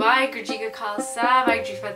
Vai, Gurjika Khalsa, Vai, Jifa